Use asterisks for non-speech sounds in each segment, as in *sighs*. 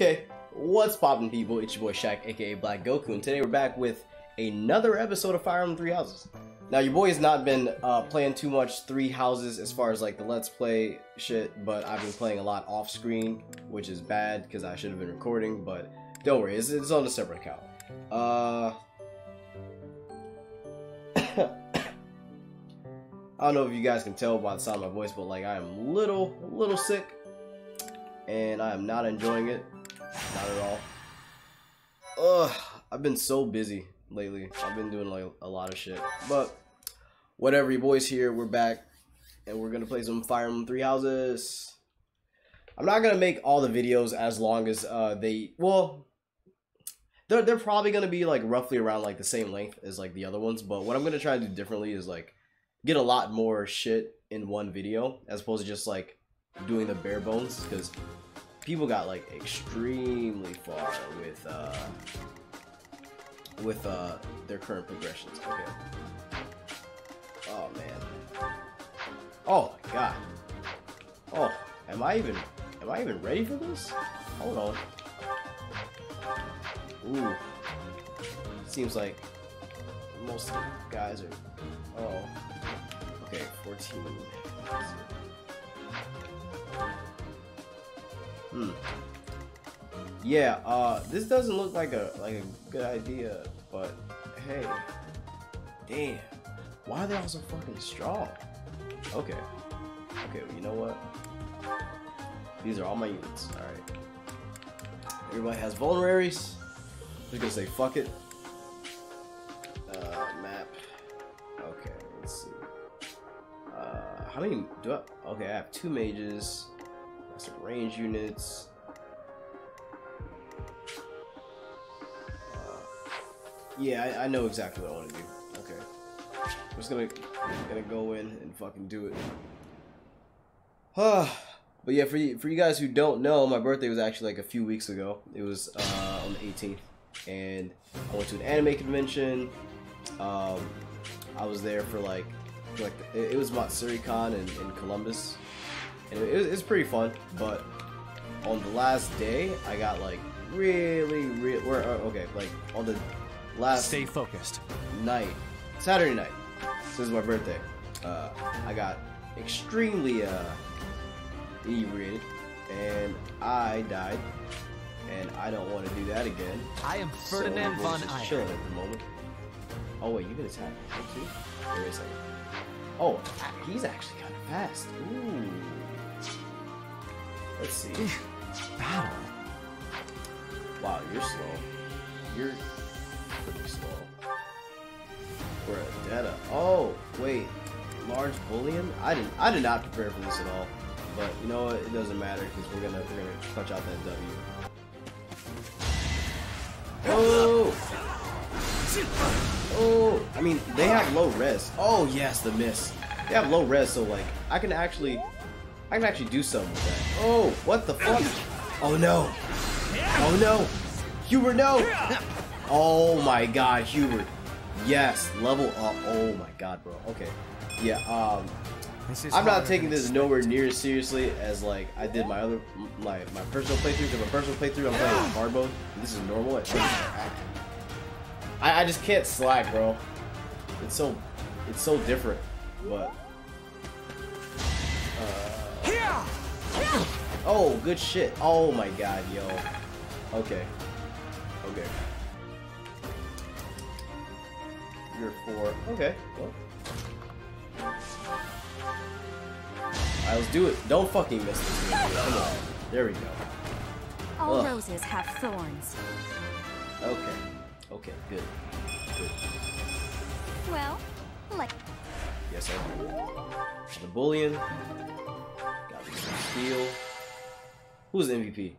Okay, what's poppin' people? It's your boy Shaq, aka Black Goku, and today we're back with another episode of Fire Emblem Three Houses. Now, your boy has not been uh, playing too much Three Houses as far as like the Let's Play shit, but I've been playing a lot off screen, which is bad because I should have been recording, but don't worry, it's, it's on a separate account. Uh. *coughs* I don't know if you guys can tell by the sound of my voice, but like I am little, little sick, and I am not enjoying it, not at all. Ugh, I've been so busy lately. I've been doing like a lot of shit, but whatever. you boys here, we're back, and we're gonna play some Fire Emblem Three Houses. I'm not gonna make all the videos as long as uh they well. They're, they're probably gonna be like roughly around like the same length as like the other ones, but what I'm gonna try to do differently is like get a lot more shit in one video as opposed to just like doing the bare bones because people got like extremely far with uh with uh their current progressions. Okay. Oh man. Oh my god. Oh, am I even am I even ready for this? Hold on. Ooh. Seems like most guys are oh Okay, 14. Hmm. Yeah, uh, this doesn't look like a like a good idea, but hey, damn, why are they all so fucking strong? Okay, okay, well, you know what? These are all my units. All right. Everybody has vulneraries. I'm just gonna say fuck it. Uh, map. Okay, let's see. Uh, how many do I? Okay, I have two mages. Some range units. Uh, yeah, I, I, know exactly what I want to do. Okay, I'm just gonna gonna go in and fucking do it. *sighs* but yeah, for you, for you guys who don't know, my birthday was actually like a few weeks ago. It was uh, on the 18th, and I went to an anime convention. Um, I was there for like like it, was MatsuriCon in, in Columbus, it, it, was pretty fun. But on the last day, I got like really, really, uh, okay, like on the last stay focused night, Saturday night. This is my birthday. Uh, I got extremely uh, inebriated, and I died. And I don't want to do that again. I am Ferdinand so von Chilling at the moment. Oh wait, you can attack me too. Wait a second. Oh, he's actually kind of fast. Ooh. Let's see. Battle. Wow, you're slow. You're pretty slow. For a Detta. Oh, wait. Large bullion? I didn't. I did not prepare for this at all. But you know what? It doesn't matter because we're gonna we're gonna clutch out that W. Oh! Oh, I mean, they have low res. Oh, yes, the miss. They have low res, so, like, I can actually, I can actually do something with that. Oh, what the fuck? Oh, no. Oh, no. Hubert, no. Oh, my God, Hubert. Yes, level up. Oh, my God, bro. Okay. Yeah, um, I'm not taking this nowhere near as seriously as like I did my other my my personal playthrough. Because my personal playthrough, I'm playing *gasps* hard mode. This is normal. I, I just can't slack, bro. It's so, it's so different, but. Oh, good shit. Oh my god, yo. Okay. Okay. You're four. Okay. Well. Alright, let's do it. Don't fucking miss this. Come on. There we go. All Ugh. roses have thorns. Okay. Okay, good. Good. Well, like. Yes, I do. The bullion. Who was the MVP?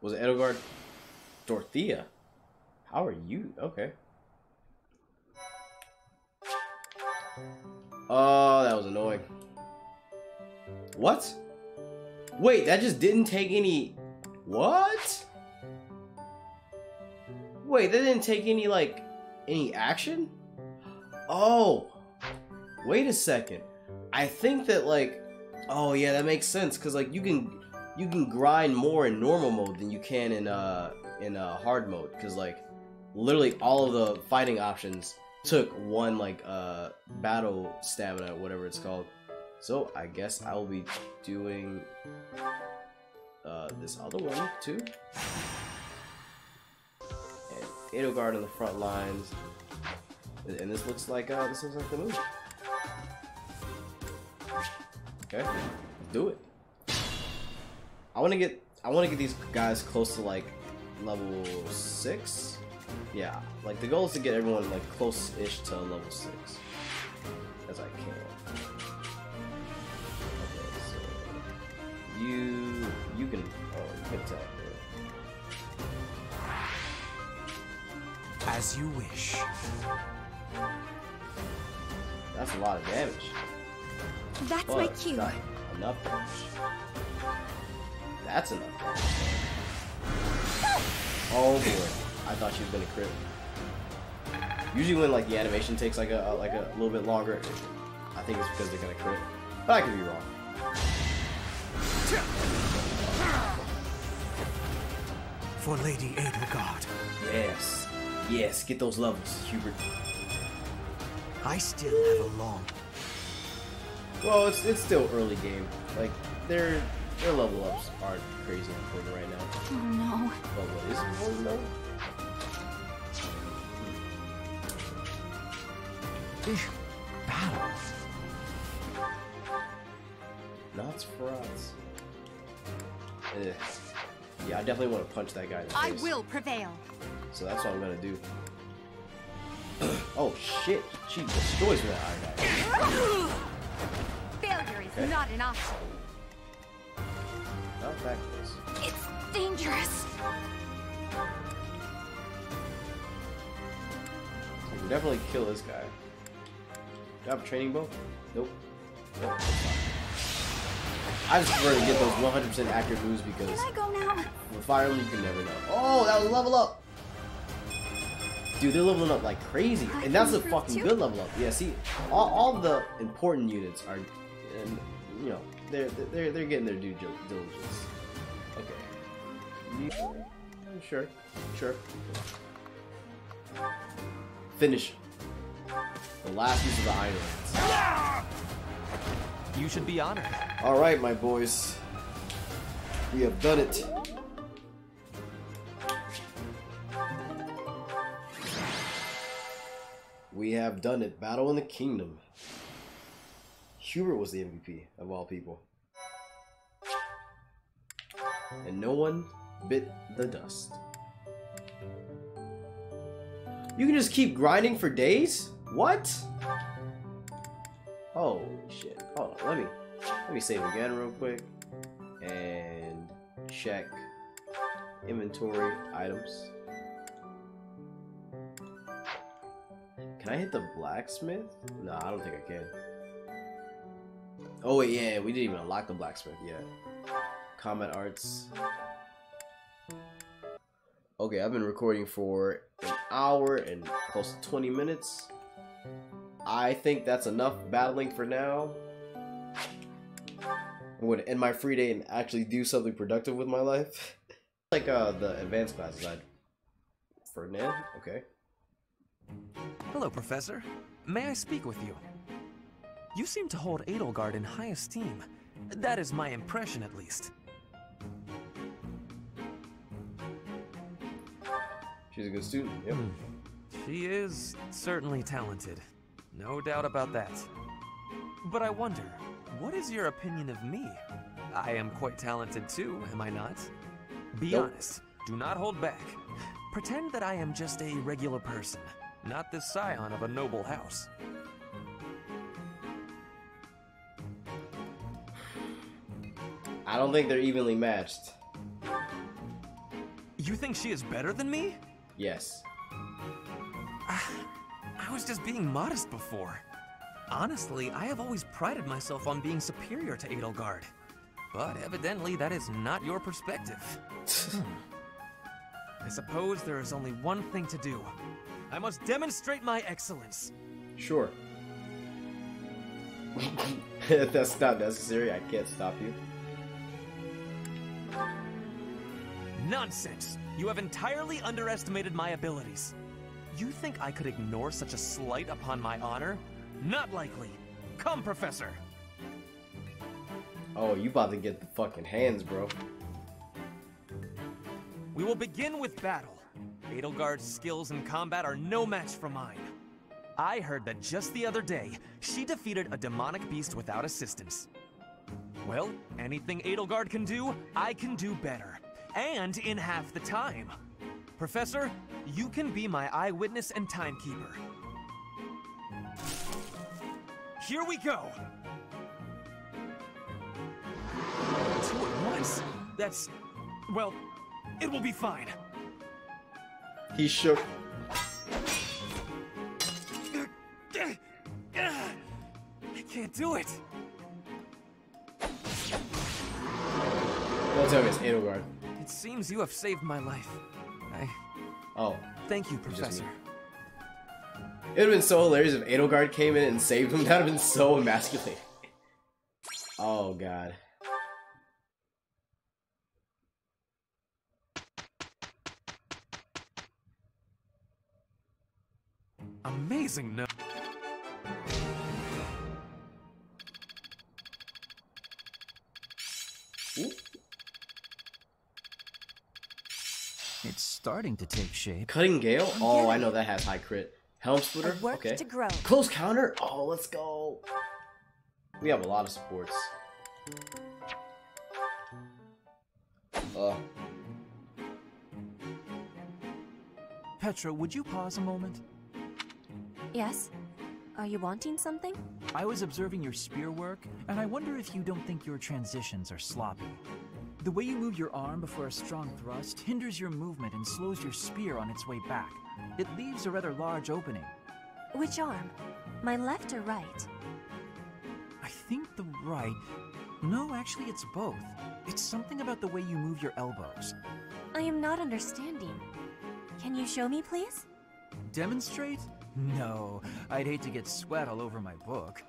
Was it Edelgard? Dorothea? How are you? Okay. Oh, that was annoying. What? Wait, that just didn't take any... What? Wait, that didn't take any, like, any action? Oh! Wait a second. I think that, like... Oh, yeah, that makes sense, because, like, you can... you can grind more in normal mode than you can in uh in uh hard mode because like literally all of the fighting options took one like uh battle stamina whatever it's called. So i guess i will be doing uh this other one too. And Edelgard in the front lines. And and this looks like uh this looks like the move okay let's do it I want to get I want to get these guys close to like level six. Yeah, like the goal is to get everyone like close-ish to level six as I can. Okay, so you you can oh you can tell. As you wish. That's a lot of damage. That's But my cue. not enough damage. That's enough. *laughs* Oh boy, I thought she was gonna crit. Usually when like the animation takes like a like a little bit longer, I think it's because they're gonna crit. But I could be wrong. For Lady Edelgard. Yes, yes, get those levels, Hubert. I still have a long. Well, it's it's still early game. Like their their level ups aren't crazy important right now. Oh no. But what is important though? This battle. Not Frauds. Ugh. Yeah, I definitely want to punch that guy in the I will prevail. So that's what I'm gonna do. *clears throat* oh shit! She destroys me that iron guy. *laughs* Failure is Okay. not an option. Not that close. It's dangerous. I can definitely kill this guy. Do I have a training bow? Nope. Nope. I just prefer to get those 100% accurate moves because Can I go now? with Fire Emblem you can never know. Oh, that was a level up! Dude, they're leveling up like crazy, I and that's a fucking too? good level up. Yeah, see, all, all the important units are, and you know, they're they're they're getting their due diligence. Okay. Sure, sure. Finish. The last piece of the Iron Lands. You should be honored. All right, my boys. We have done it. We have done it. Battle in the Kingdom. Hubert was the MVP of all people. And no one bit the dust. You can just keep grinding for days? What? Holy shit. Hold on, let me let me save again real quick. And check inventory items. Can I hit the blacksmith? No, I don't think I can. Oh wait, yeah, we didn't even unlock the blacksmith yet. Combat arts. Okay, I've been recording for an hour and close to 20 minutes. I think that's enough battling for now. I'm to end my free day and actually do something productive with my life. *laughs* like uh, the advanced classes. I'd... Ferdinand? Okay. Hello, Professor. May I speak with you? You seem to hold Edelgard in high esteem. That is my impression, at least. She's a good student. Yep. Hmm. She is certainly talented. No doubt about that. But I wonder, what is your opinion of me? I am quite talented too, am I not? Be Nope. honest. Do not hold back. Pretend that I am just a regular person, not the scion of a noble house. I don't think they're evenly matched. You think she is better than me? Yes. Ah, I was just being modest before. Honestly, I have always prided myself on being superior to Edelgard. But evidently, that is not your perspective. *laughs* Hmm. I suppose there is only one thing to do. I must demonstrate my excellence. Sure. *laughs* if that's not necessary, I can't stop you. Nonsense! You have entirely underestimated my abilities. You think I could ignore such a slight upon my honor? Not likely. Come, Professor! Oh, you about to get the fucking hands, bro. We will begin with battle. Edelgard's skills in combat are no match for mine. I heard that just the other day, she defeated a demonic beast without assistance. Well, anything Edelgard can do, I can do better. And in half the time. Professor, you can be my eyewitness and timekeeper. Here we go! Two at once? That's... well, it will be fine. He shook. I can't do it. Don't tell me it's Edelgard. It seems you have saved my life. I Oh. thank you. Professor. It would have been so hilarious if Edelgard came in and saved him. *laughs* That would have been so emasculating. Oh, God. Amazing no. It's starting to take shape. Cutting Gale? Oh, I know that has high crit. Helm Splitter? A Okay. to grow. Close counter? Oh, let's go. We have a lot of supports. Uh, Petra, would you pause a moment? Yes? Are you wanting something? I was observing your spear work, and I wonder if you don't think your transitions are sloppy. The way you move your arm before a strong thrust hinders your movement and slows your spear on its way back. It leaves a rather large opening. Which arm? My left or right? I think the right. No, actually, it's both. It's something about the way you move your elbows. I am not understanding. Can you show me, please? Demonstrate? No, I'd hate to get sweat all over my book.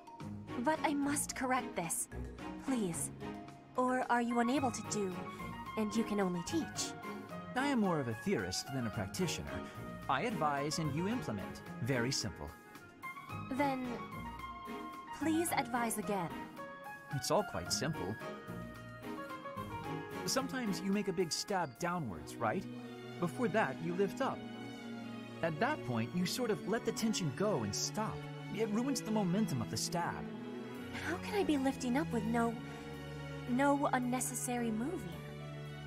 But I must correct this. Please. Or are you unable to do, and you can only teach? I am more of a theorist than a practitioner. I advise and you implement. Very simple. Then, please advise again. It's all quite simple. Sometimes you make a big stab downwards, right? Before that, you lift up. At that point, you sort of let the tension go and stop. It ruins the momentum of the stab. How can I be lifting up with no... no unnecessary moving?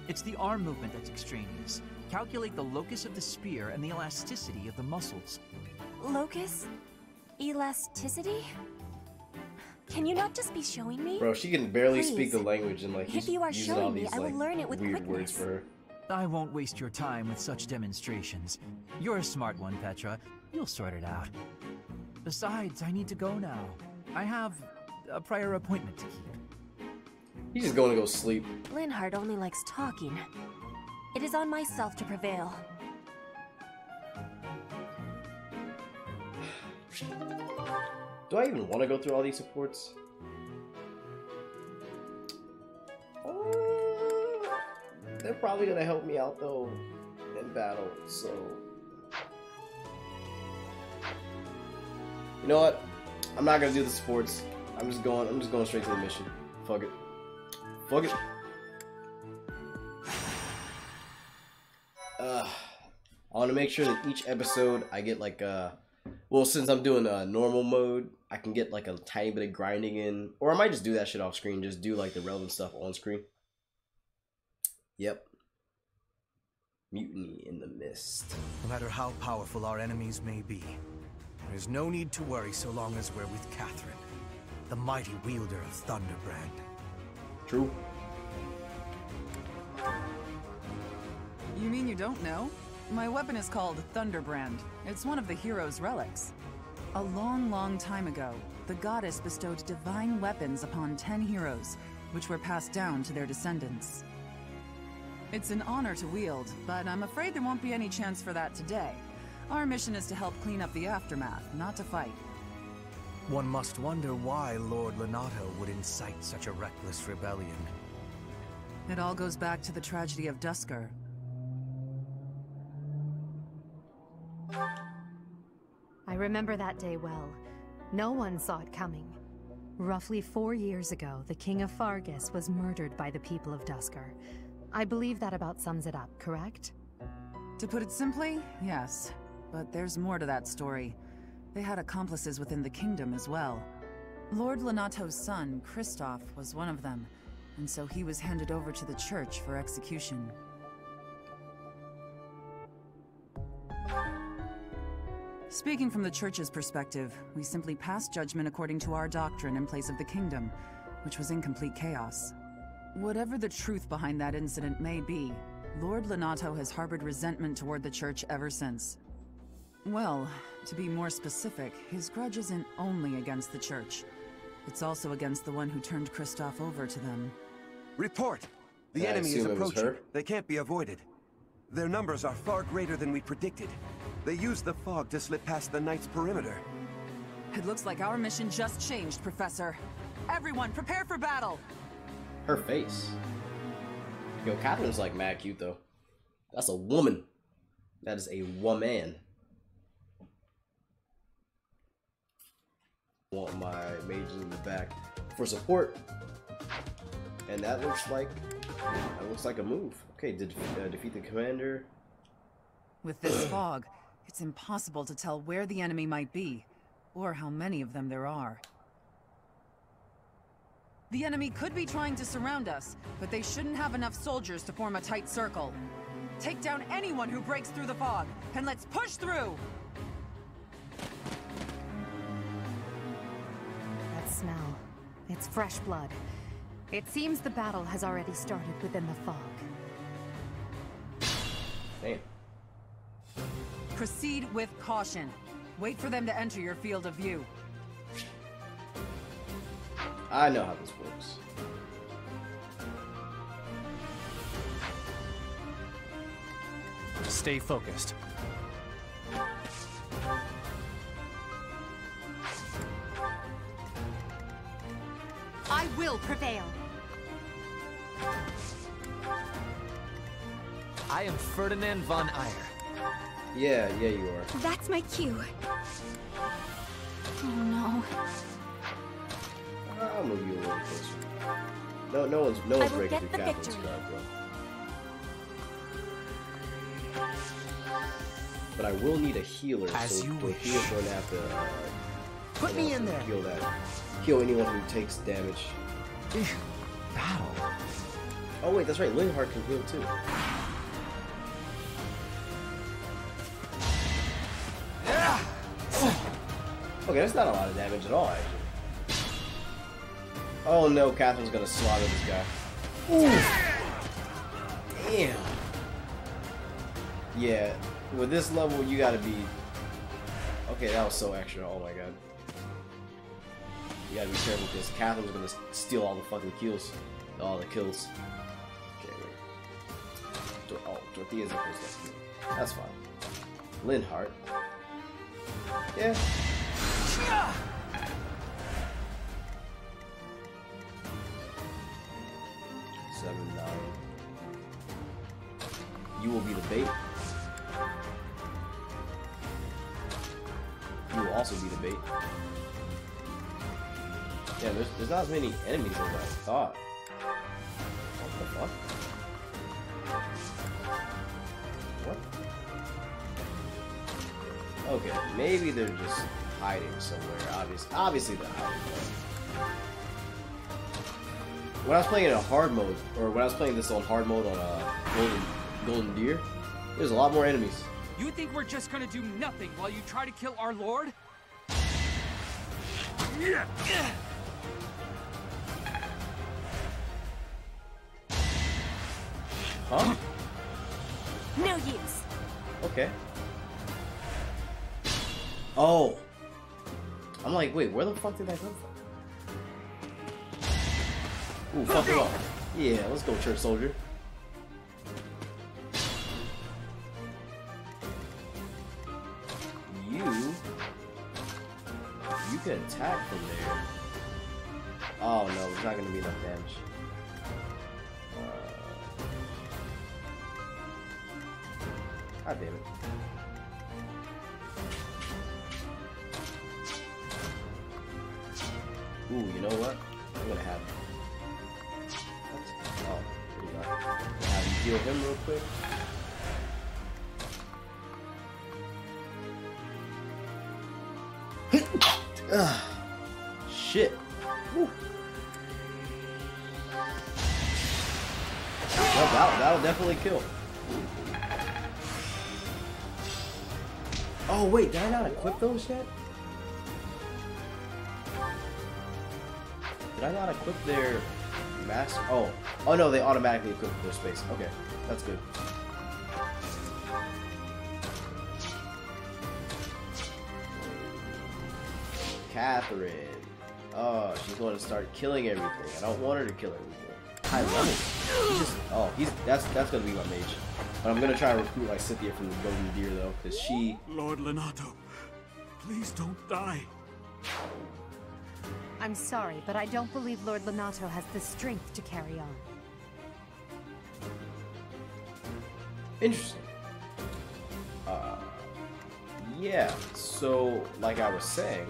It's the arm movement that's extraneous. Calculate the locus of the spear and the elasticity of the muscles. Locus? Elasticity? Can you not just be showing me? bro, she can barely speak the language and like If he's you are using all showing me, these I will like learn it with weird words quickness. for her. I won't waste your time with such demonstrations. You're a smart one, Petra. You'll sort it out. Besides, I need to go now. I have a prior appointment to keep. He's just going to go sleep. Linhardt only likes talking. It is on myself to prevail. Do I even want to go through all these supports? They're probably gonna help me out though in battle, so you know what? I'm not gonna do the supports. I'm just going. I'm just going straight to the mission. Fuck it. Fuck it. *sighs* Uh, I want to make sure that each episode I get like uh well, since I'm doing a normal mode, I can get like a tiny bit of grinding in, or I might just do that shit off screen. Just do like the relevant stuff on screen. Yep. Mutiny in the mist. No matter how powerful our enemies may be, there is no need to worry so long as we're with Catherine, the mighty wielder of Thunderbrand. True. You mean you don't know? My weapon is called Thunderbrand. It's one of the hero's relics. A long, long time ago, the goddess bestowed divine weapons upon ten heroes, which were passed down to their descendants. It's an honor to wield, but I'm afraid there won't be any chance for that today. Our mission is to help clean up the aftermath, not to fight. One must wonder why Lord Lonato would incite such a reckless rebellion. It all goes back to the tragedy of Duscur. I remember that day well. No one saw it coming. Roughly four years ago, the King of Faerghus was murdered by the people of Duscur. I believe that about sums it up, correct? To put it simply, yes. But there's more to that story. They had accomplices within the kingdom as well. Lord Lonato's son, Christophe, was one of them, and so he was handed over to the church for execution. Speaking from the church's perspective, we simply passed judgment according to our doctrine in place of the kingdom, which was in complete chaos. Whatever the truth behind that incident may be, Lord Lonato has harbored resentment toward the church ever since. Well, to be more specific, his grudge isn't only against the church. It's also against the one who turned Christophe over to them. Report! The Yeah, enemy is assume it was approaching. They can't be avoided. Their numbers are far greater than we predicted. They used the fog to slip past the Knight's perimeter. It looks like our mission just changed, Professor. Everyone, prepare for battle! Her face. Yo, Catherine's like mad cute though. That's a woman. That is a woman. Want my mages in the back for support. And that looks like that looks like a move. Okay, did uh, defeat the commander. With this *clears throat* fog, it's impossible to tell where the enemy might be, or how many of them there are. The enemy could be trying to surround us, but they shouldn't have enough soldiers to form a tight circle. Take down anyone who breaks through the fog, and let's push through! That smell. It's fresh blood. It seems the battle has already started within the fog. Damn. Proceed with caution. Wait for them to enter your field of view. I know how this works. Stay focused. I will prevail. I am Ferdinand von Aegir. Yeah, yeah, you are. That's my cue. Oh no. I'll move you a little closer. No, no one's no one's breaking get through the Catherine's victory. guard, bro. But I will need a healer, As so you the wish. healer's going to have to uh, Put me in there. Heal that. Heal anyone who takes damage. Battle. Oh wait, that's right. Linhardt can heal too. Okay, that's not a lot of damage at all, actually. Oh no, Catherine's gonna slaughter this guy. Damn. Yeah, with this level, you gotta be. Okay, that was so extra. Oh my god. You gotta be careful because Catherine's gonna steal all the fucking kills. All the kills. Okay, wait. Oh, Dorothea's equals that. That's fine. Linhardt. Yeah. Seven, nine. You will be the bait. You will also be the bait. Yeah, there's, there's not as many enemies as I thought. What the fuck? What? Okay, maybe they're just hiding somewhere. Obviously, obviously they're hiding. When I was playing in a hard mode, or when I was playing this on hard mode on uh, Golden Golden Deer, there's a lot more enemies. You think we're just gonna do nothing while you try to kill our lord? Huh? No use. Okay. Oh. I'm like, wait, where the fuck did that come from? Ooh, fuck it up. Yeah, let's go, Church Soldier. You... You can attack from there. Oh no, there's not gonna be enough damage. I God damn it. Ooh, you know what? I'm gonna have heal him real quick. Ah, *coughs* shit. Well, that'll, that'll definitely kill. Oh wait, did I not equip those yet? Did I not equip their mask? Oh, oh no, they automatically equip their space. Okay, that's good. Catherine. Oh, she's going to start killing everything. I don't want her to kill everything. I love it. He's just, oh, he's that's that's gonna be my mage. But I'm gonna try to recruit like Lysithea from the Golden Deer though, because she. Lord Lonato, please don't die. I'm sorry, but I don't believe Lord Lonato has the strength to carry on. Interesting. Uh, yeah. So, like I was saying,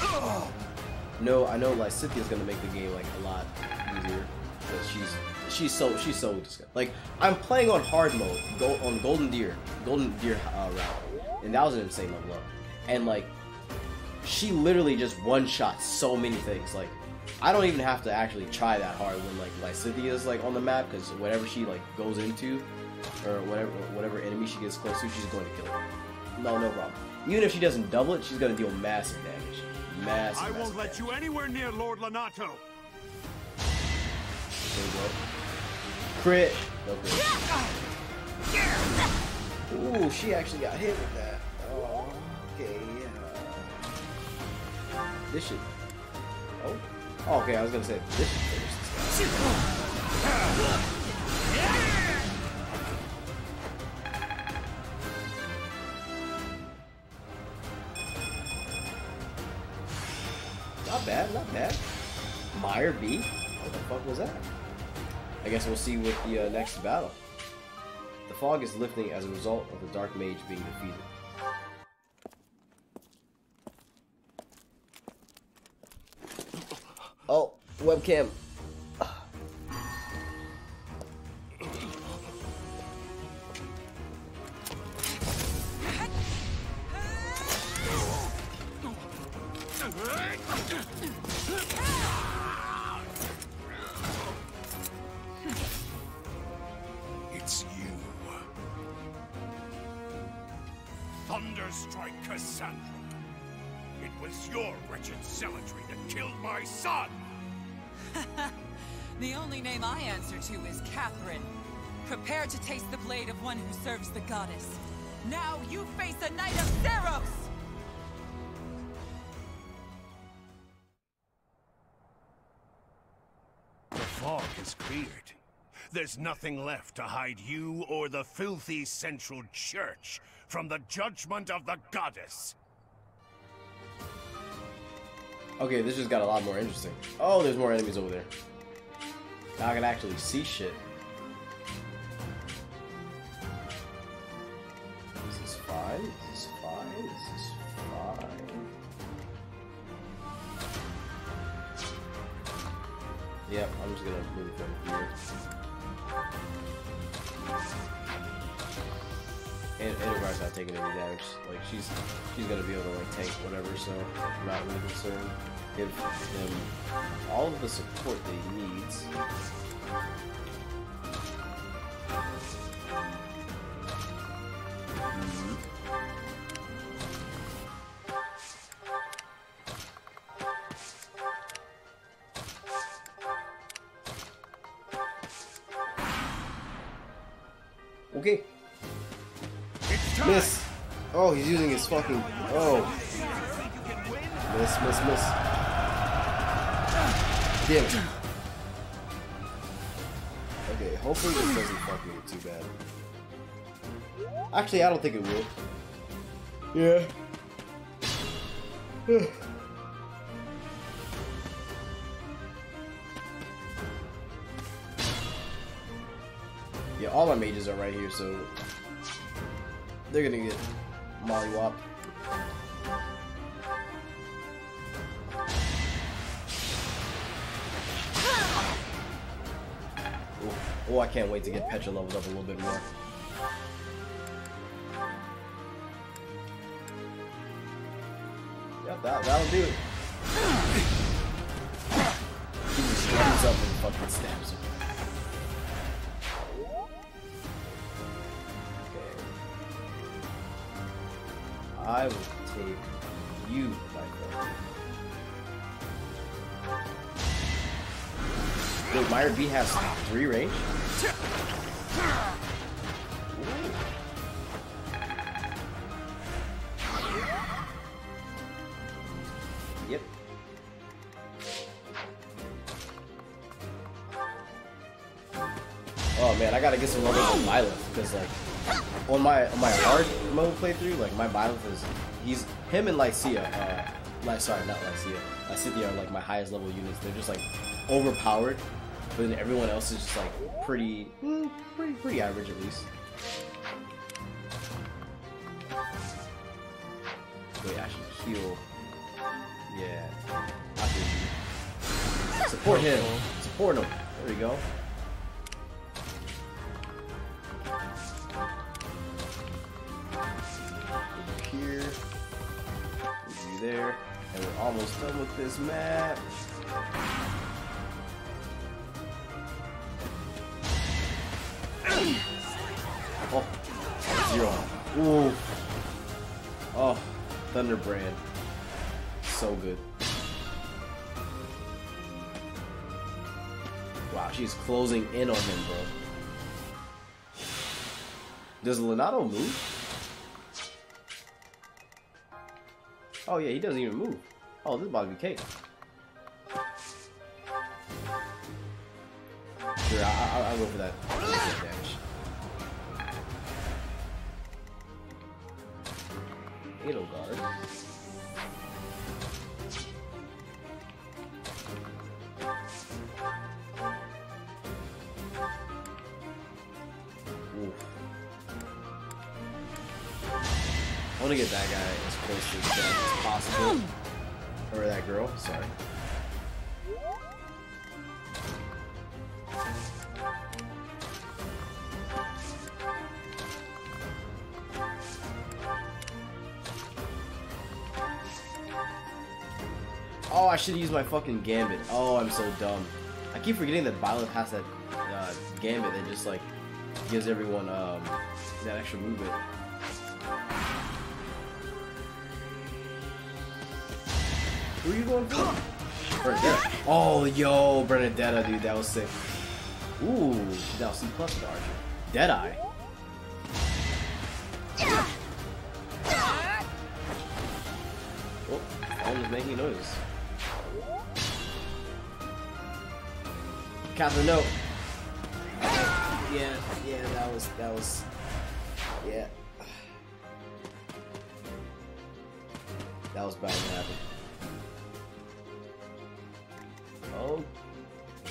uh, no, I know like Lysithea's gonna make the game like a lot easier because she's she's so she's so disgusting. Like I'm playing on hard mode, go on Golden Deer, Golden Deer uh, route, and that was an insane level up. And like, she literally just one shot so many things. Like, I don't even have to actually try that hard when like Lysithea's like on the map because whatever she like goes into, or whatever whatever enemy she gets close to, she's going to kill it. No, no problem. Even if she doesn't double it, she's gonna deal massive damage. Massive. I won't let damage. you anywhere near Lord Lonato. There you go. Crit. No crit. Ooh, she actually got hit with that. Oh, okay. Uh, this should. Oh. Oh. Okay, I was gonna say this finish. Not bad, not bad. Meyer B. What the fuck was that? I guess we'll see with the uh, next battle. The fog is lifting as a result of the Dark Mage being defeated. Oh, There's nothing left to hide you or the filthy Central Church from the judgment of the goddess. Okay, this just got a lot more interesting. Oh, there's more enemies over there. Now I can actually see shit. Is This is this fine. Is. This is fine. Yep, I'm just gonna move them here. And Enterprise not taking any damage. Like she's she's gonna be able to like tank whatever, so I'm not really concerned. Give him all of the support that he needs. Mhm. Okay. Oh, he's using his fucking. Oh. Miss, miss, miss. Damn it. Okay, hopefully this doesn't fuck me too bad. Actually, I don't think it will. Yeah. *sighs* yeah, all my mages are right here, so they're gonna get Oh, I can't wait to get Petra levels up a little bit more. Yep, that, that'll do it. Meyer B has three range? Yep. Oh man, I gotta get some levels of Byleth because like on my on my hard mode playthrough, like my Byleth is he's him and Lycia, uh, like sorry, not Lycia, Lysithea are like my highest level units. They're just like overpowered, but then everyone else is just like pretty, mm, pretty, pretty average at least. Wait, I should heal. Yeah. Support him. Support him. There we go. Here. There. And we're almost done with this map. Thunderbrand. So good. Wow, she's closing in on him, bro. Does Leonardo move? Oh yeah, he doesn't even move. Oh, this is about to be cake. Sure, I I'll go for that. Edelgard. Oof. I want to get that guy as close to as possible. Or that girl, sorry. I should use my fucking gambit. Oh, I'm so dumb. I keep forgetting that Violet has that uh, gambit that just like gives everyone um, that extra movement. Who are you going for? Bernadetta. Oh, yo, Bernadetta, dude, that was sick. Ooh, that was C plus Archer. Deadeye. Oh, phone is making noise. Catherine, no. Yeah, yeah, that was, that was, yeah. That was bound to happen. Oh,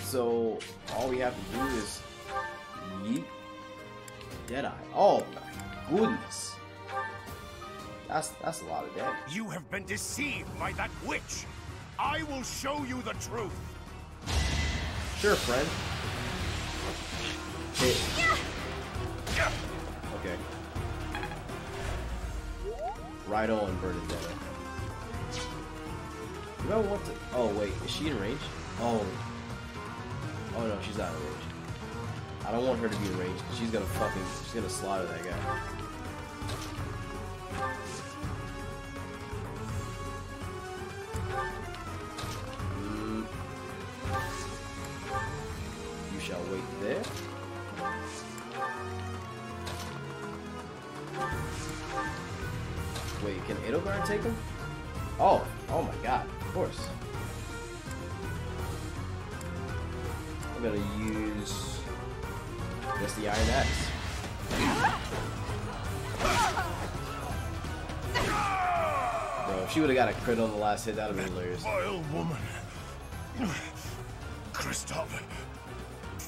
so all we have to do is yeet Deadeye. Oh my goodness. That's that's a lot of damage. You have been deceived by that witch. I will show you the truth. Sure, friend. Hey. Okay. Right on, Bernadetta. You know what? To, oh wait, is she in range? Oh. Oh no, she's out of range. I don't want her to be in range. She's gonna fucking, she's gonna slaughter that guy. Shall wait there. Wait, can Edelgard take him? Oh, oh my god, of course. I'm gonna use just the Iron Axe. Bro, if she would have got a crit on the last hit, that would have been hilarious. Vile woman. Christophe,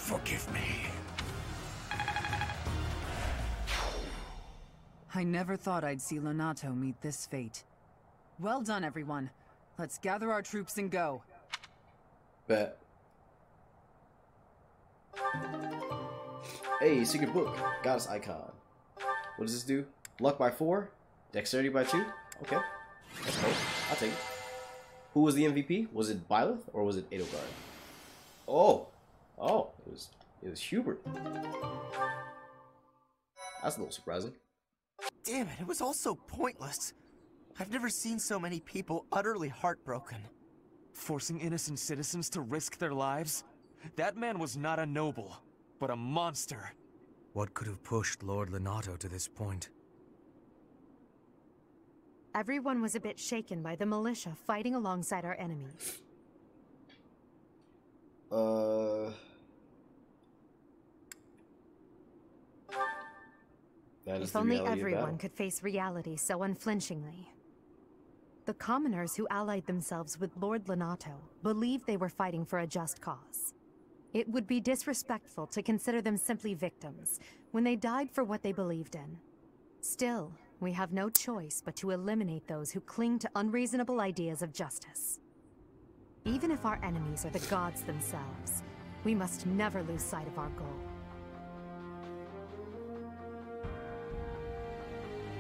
forgive me. I never thought I'd see Lonato meet this fate. Well done, everyone. Let's gather our troops and go. Bet. Hey, secret book. Goddess icon. What does this do? Luck by four? Dexterity by two? Okay. That's cool. I'll take it. Who was the MVP? Was it Byleth or was it Edelgard? Oh. Oh, it was it was Hubert. That's a little surprising. Damn it, it was all so pointless. I've never seen so many people utterly heartbroken. Forcing innocent citizens to risk their lives? That man was not a noble, but a monster. What could have pushed Lord Lonato to this point? Everyone was a bit shaken by the militia fighting alongside our enemies. Uh. If only everyone could face reality so unflinchingly. The commoners who allied themselves with Lord Lonato believed they were fighting for a just cause. It would be disrespectful to consider them simply victims when they died for what they believed in. Still, we have no choice but to eliminate those who cling to unreasonable ideas of justice. Even if our enemies are the gods themselves, we must never lose sight of our goal.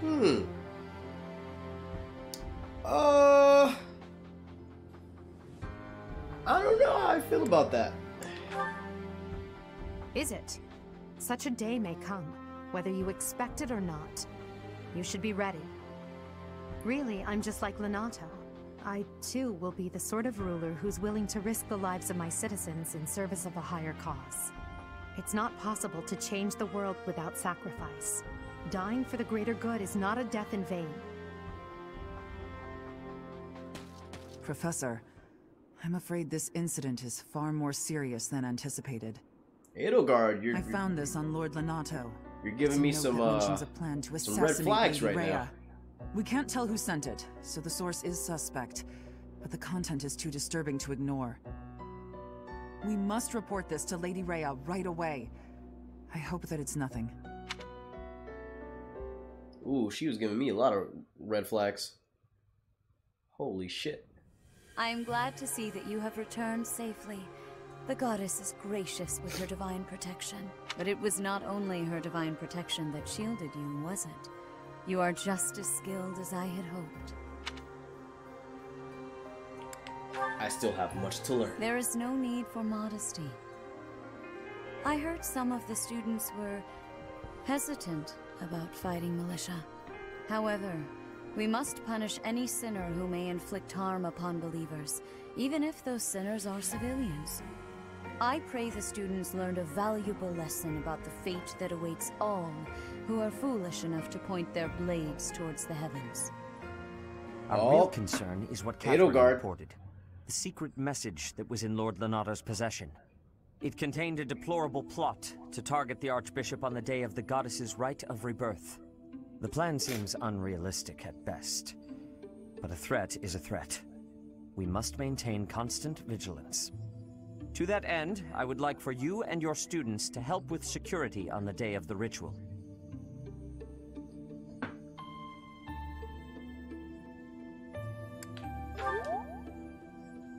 Hmm. Uh. I don't know how I feel about that. Is it? Such a day may come, whether you expect it or not. You should be ready. Really, I'm just like Lonato. I, too, will be the sort of ruler who's willing to risk the lives of my citizens in service of a higher cause. It's not possible to change the world without sacrifice. Dying for the greater good is not a death in vain. Professor, I'm afraid this incident is far more serious than anticipated. Edelgard, you're I found this on Lord Lonato. you're giving me some that uh mentions a plan to some red assassinate flags Lady right Rhea. now. We can't tell who sent it, so the source is suspect, but the content is too disturbing to ignore. We must report this to Lady Rhea right away. I hope that it's nothing. Ooh, she was giving me a lot of red flags. Holy shit. I am glad to see that you have returned safely. The goddess is gracious with her divine protection. But it was not only her divine protection that shielded you, was it? You are just as skilled as I had hoped. I still have much to learn. There is no need for modesty. I heard some of the students were hesitant about fighting militia. However, we must punish any sinner who may inflict harm upon believers, even if those sinners are civilians. I pray the students learned a valuable lesson about the fate that awaits all who are foolish enough to point their blades towards the heavens. Our Oh. real concern is what Catherine Edelgard. reported. The secret message that was in Lord Lonato's possession. It contained a deplorable plot to target the Archbishop on the day of the goddess's rite of rebirth. The plan seems unrealistic at best, but a threat is a threat. We must maintain constant vigilance. To that end, I would like for you and your students to help with security on the day of the ritual.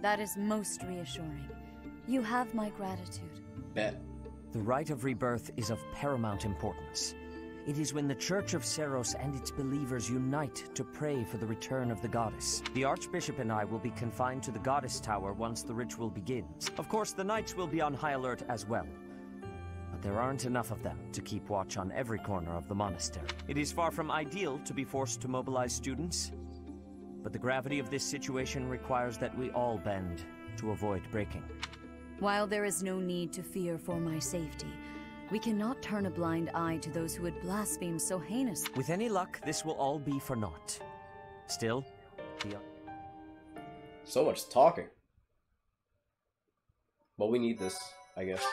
That is most reassuring. You have my gratitude. Bet. The rite of rebirth is of paramount importance. It is when the Church of Seiros and its believers unite to pray for the return of the goddess. The Archbishop and I will be confined to the Goddess Tower once the ritual begins. Of course, the Knights will be on high alert as well. But there aren't enough of them to keep watch on every corner of the monastery. It is far from ideal to be forced to mobilize students, but the gravity of this situation requires that we all bend to avoid breaking. While there is no need to fear for my safety, we cannot turn a blind eye to those who would blaspheme so heinous. With any luck, this will all be for naught. Still, the So much talking. But we need this, I guess.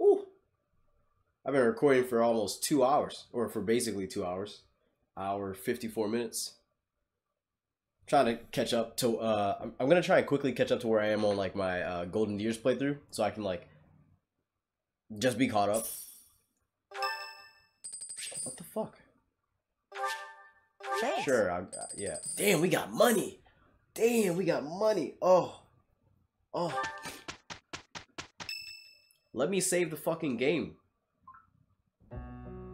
Ooh. I've been recording for almost two hours, or for basically two hours. Hour 54 minutes. trying to catch up to, uh, I'm, I'm gonna try and quickly catch up to where I am on, like, my, uh, Golden Years playthrough, so I can, like, just be caught up. What the fuck? Thanks. Sure, I, yeah. Damn, we got money. Damn, we got money. Oh. Oh. Let me save the fucking game.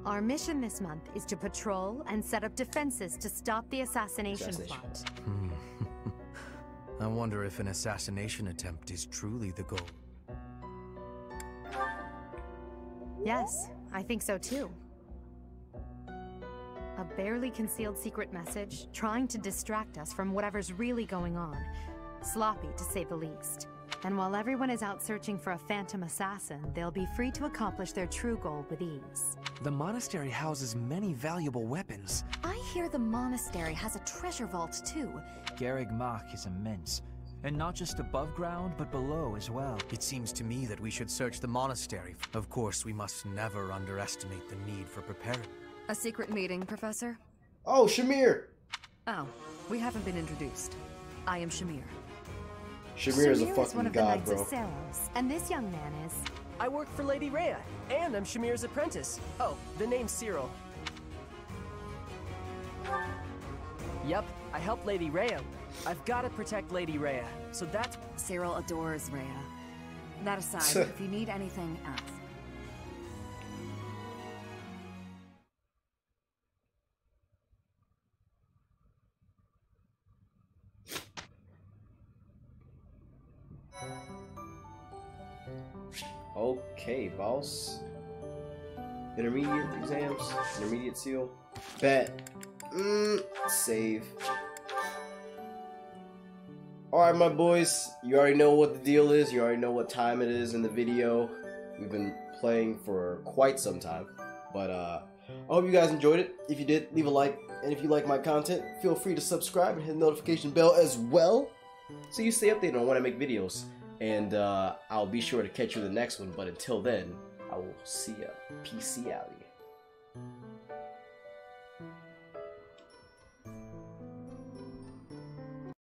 Our mission this month is to patrol and set up defenses to stop the assassination, Assassination plot. Hmm. *laughs* I wonder if an assassination attempt is truly the goal. Yes, I think so too. A barely concealed secret message trying to distract us from whatever's really going on. Sloppy, to say the least. And while everyone is out searching for a phantom assassin, they'll be free to accomplish their true goal with ease. The monastery houses many valuable weapons. I hear the monastery has a treasure vault too. Garreg Mach is immense. And not just above ground, but below as well. It seems to me that we should search the monastery. Of course, we must never underestimate the need for preparing. A secret meeting, Professor? Oh, Shamir! Oh, we haven't been introduced. I am Shamir. Shamir is a one of the god, Knights bro. of Seiros, and this young man is. I work for Lady Rhea, and I'm Shamir's apprentice. Oh, the name's Cyril. Yep, I help Lady Rhea. I've got to protect Lady Rhea, so that's... Cyril adores Rhea. That aside, *laughs* if you need anything, ask. Boss. Intermediate exams. Intermediate seal. Bet. Mm, save. Alright, my boys. You already know what the deal is. You already know what time it is in the video. We've been playing for quite some time. But, uh, I hope you guys enjoyed it. If you did, leave a like. And if you like my content, feel free to subscribe and hit the notification bell as well. So you stay updated on when I make videos. And uh, I'll be sure to catch you in the next one. But until then, I will see ya. Peace out.